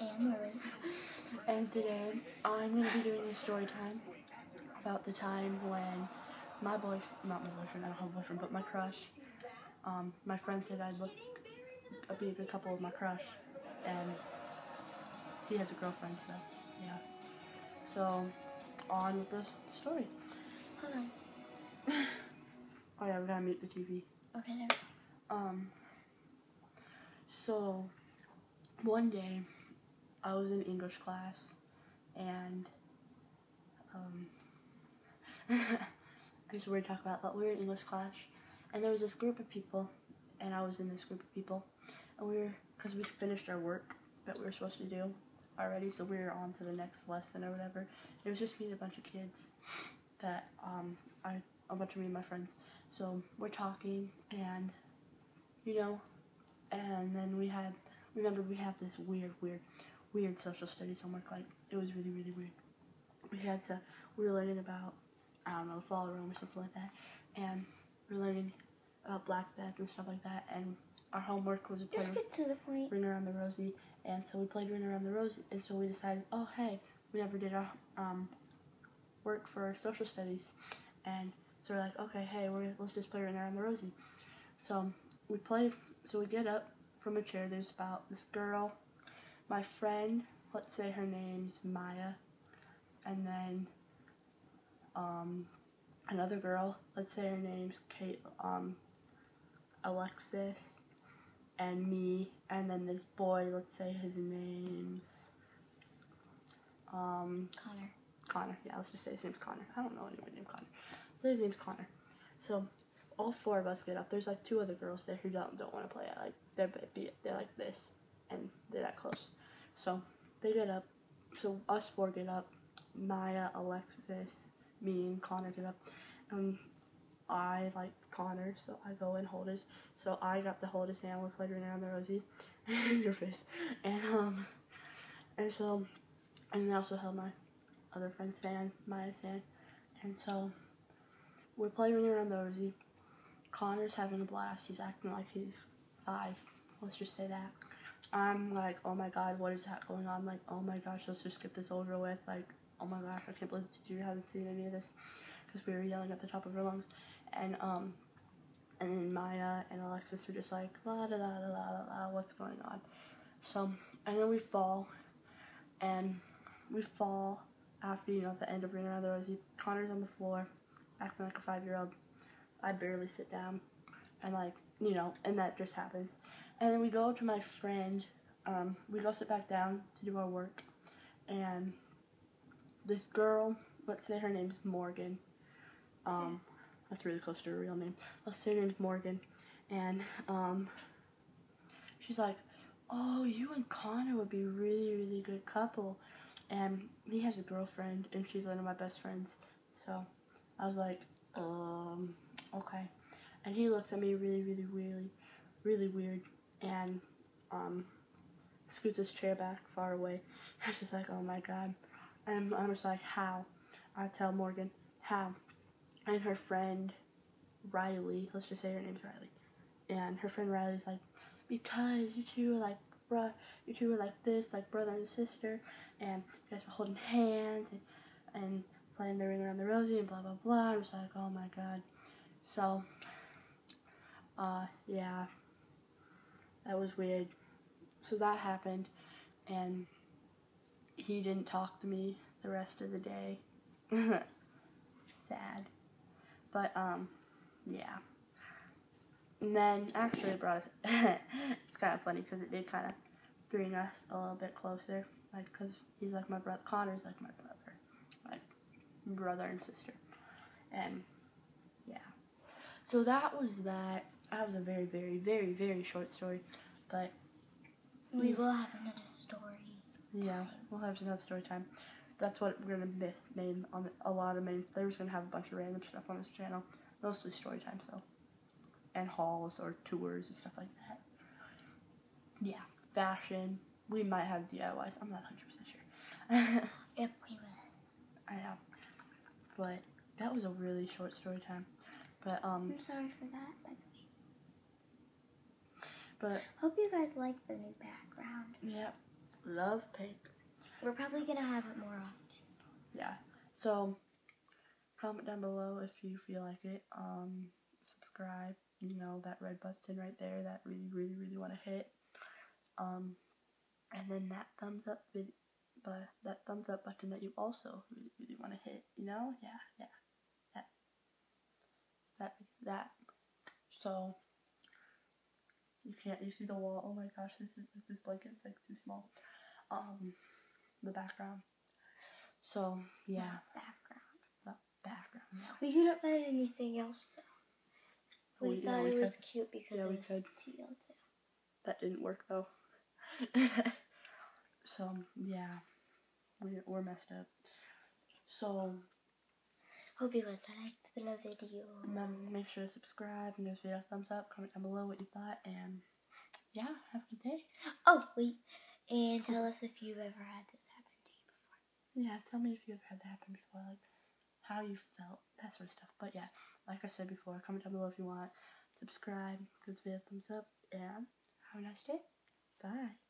And Lilly. And today I'm going to be doing a story time about the time when my boy, not my boyfriend, I don't have a boyfriend, but my crush, um, my friend said I'd look, I'd be a couple with my crush, and he has a girlfriend, so yeah. So on with the story. On. Oh yeah, we gotta mute the TV. Okay, there. Um, so one day I was in English class and um, it's weird to talk about, but we were in English class and there was this group of people and I was in this group of people and we were, because we finished our work that we were supposed to do already, so we were on to the next lesson or whatever. It was just me and a bunch of kids that um, I, a bunch of me and my friends. So we're talking and you know, and then we had, remember we have this weird, weird, weird social studies homework, like, it was really, really weird. We had to, we were learning about, I don't know, fall room or something like that, and we are learning about black death and stuff like that, and our homework was a Just turn get to the point. Ring Around the Rosie, and so we played Ring Around the Rosie, and so we decided, oh hey, we never did our um, work for social studies, and so we're like, okay, hey, we're, let's just play Ring Around the Rosie. So we play, so we get up from a chair, there's about this girl, my friend, let's say her name's Maya, and then um, another girl, let's say her name's Kate, um, Alexis, and me, and then this boy, let's say his name's um, Connor. Connor. Yeah, let's just say his name's Connor. I don't know anyone named Connor. So his name's Connor. So all four of us get up. There's like two other girls there who don't don't want to play. Like they're they're like this, and they're that close. So they get up. So us four get up. Maya, Alexis, me, and Connor get up. Um, I like Connor, so I go and hold his. So I got to hold his hand. We played Ring Around the Rosie. Your face. And um, and so, and I also held my other friend's hand, Maya's hand. And so we're playing Around the Rosie. Connor's having a blast. He's acting like he's five. Let's just say that. I'm like, oh my god, what is that going on? Like, oh my gosh, let's just get this over with. Like, oh my gosh, I can't believe teacher hasn't seen any of this because we were yelling at the top of our lungs. And um, and then Maya and Alexis were just like, la da da da la la, what's going on? So, and then we fall, and we fall after you know the end of Ring Around the Rosie. Connor's on the floor, acting like a five year old. I barely sit down, and like you know, and that just happens. And then we go to my friend. Um, we go sit back down to do our work, and this girl, let's say her name's Morgan. Um, that's really close to her real name. Let's say her name's Morgan, and um, she's like, "Oh, you and Connor would be really, really good couple." And he has a girlfriend, and she's one of my best friends. So I was like, um, okay. And he looks at me really, really, really, really weird, and um, scoots his chair back far away. I was just like, oh my god. And I'm just like, how? I tell Morgan, how? And her friend Riley, let's just say her name's Riley, and her friend Riley's like, because you two are like, bruh, you two are like this, like brother and sister, and you guys were holding hands and, and playing the ring around the rosy and blah blah blah. I was like, oh my god. So, uh, yeah, that was weird. So that happened, and he didn't talk to me the rest of the day. Sad. But, um, yeah. And then, actually, it brought us, it's kind of funny because it did kind of bring us a little bit closer. Like, because he's like my brother, Connor's like my brother. Like, brother and sister. And. So that was that. That was a very, very, very, very short story. But, We will have another story. yeah, we'll have another story time. That's what we're gonna main on a lot of main. just gonna have a bunch of random stuff on this channel, mostly story time, so and hauls or tours and stuff like that. Yeah, fashion. We might have DIYs. I'm not 100 percent sure. if we will. I know, but that was a really short story time. But um, I'm sorry for that, by the way. But Hope you guys like the new background. yeah, love pink. We're probably gonna have it more often. Yeah. So comment down below if you feel like it. Um, subscribe. You know that red button right there that really, really, really want to hit. Um, and then that thumbs up vid- but that thumbs up button that you also really, really want to hit. You know? Yeah, that. So you can't. You see the wall? Oh my gosh, this is this blanket's like too small. Um, the background. So yeah, Background. the background. We couldn't find anything else. So. We, We- yeah, thought we it was cute because Yeah, it was could. teal too. That didn't work though. so yeah, we we're messed up. So Hope you guys liked the video. remember, make sure to subscribe and give this video a thumbs up. Comment down below what you thought, and yeah, have a good day. Oh wait, and tell us if you've ever had this happen to you before. Yeah, tell me if you've ever had that happen before, like how you felt, that sort of stuff. But yeah, like I said before, comment down below if you want. Subscribe, give this video a thumbs up, and have a nice day. Bye.